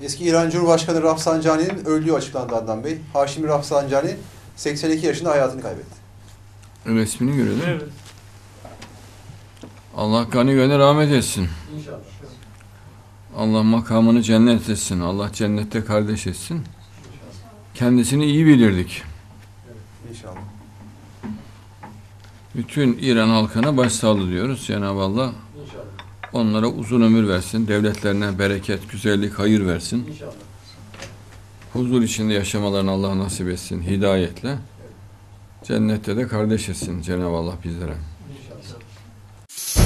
Eski İran Cumhurbaşkanı Rafsanjani'nin öldüğü açıklandı Adnan Bey. Haşimi Rafsanjani 82 yaşında hayatını kaybetti. Resmini görelim. Evet. Allah gani gani rahmet etsin. İnşallah. Allah makamını cennet etsin. Allah cennette kardeş etsin. Kendisini iyi bilirdik. İnşallah. Bütün İran halkına başsağlığı diyoruz. Cenab-ı Allah İnşallah. Onlara uzun ömür versin. Devletlerine bereket, güzellik, hayır versin. İnşallah. Huzur içinde yaşamalarını Allah nasip etsin. Hidayetle. Cennette de kardeş etsin Cenab-ı Allah bizlere. İnşallah.